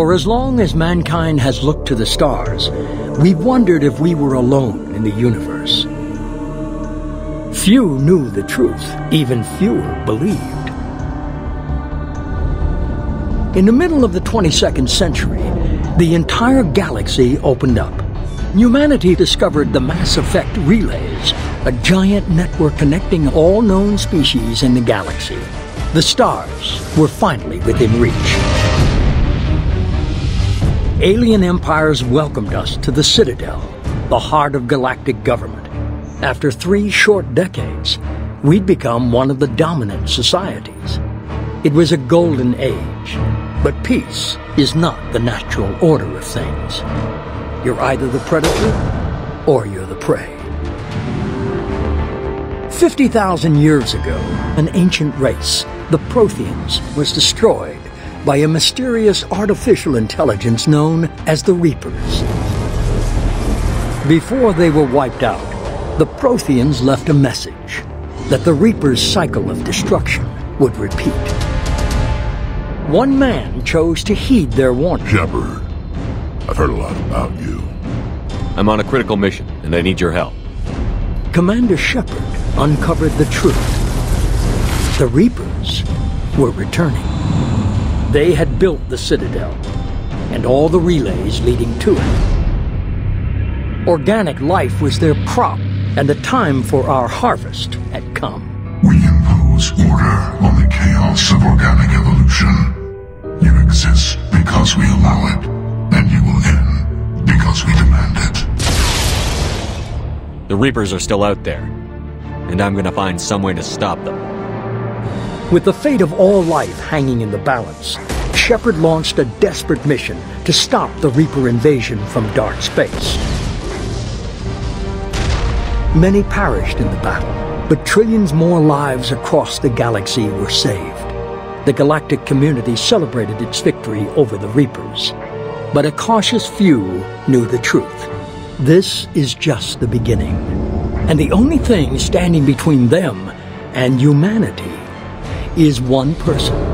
For as long as mankind has looked to the stars, we've wondered if we were alone in the universe. Few knew the truth, even fewer believed. In the middle of the 22nd century, the entire galaxy opened up. Humanity discovered the Mass Effect Relays, a giant network connecting all known species in the galaxy. The stars were finally within reach. Alien empires welcomed us to the Citadel, the heart of galactic government. After three short decades, we'd become one of the dominant societies. It was a golden age, but peace is not the natural order of things. You're either the predator or you're the prey. 50,000 years ago, an ancient race, the Protheans, was destroyed by a mysterious artificial intelligence known as the Reapers. Before they were wiped out, the Protheans left a message that the Reapers' cycle of destruction would repeat. One man chose to heed their warning. Shepard, I've heard a lot about you. I'm on a critical mission, and I need your help. Commander Shepard uncovered the truth. The Reapers were returning. They had built the Citadel, and all the relays leading to it. Organic life was their crop, and the time for our harvest had come. We impose order on the chaos of organic evolution. You exist because we allow it, and you will end because we demand it. The Reapers are still out there, and I'm gonna find some way to stop them. With the fate of all life hanging in the balance, Shepard launched a desperate mission to stop the Reaper invasion from dark space. Many perished in the battle, but trillions more lives across the galaxy were saved. The galactic community celebrated its victory over the Reapers. But a cautious few knew the truth. This is just the beginning. And the only thing standing between them and humanity is one person.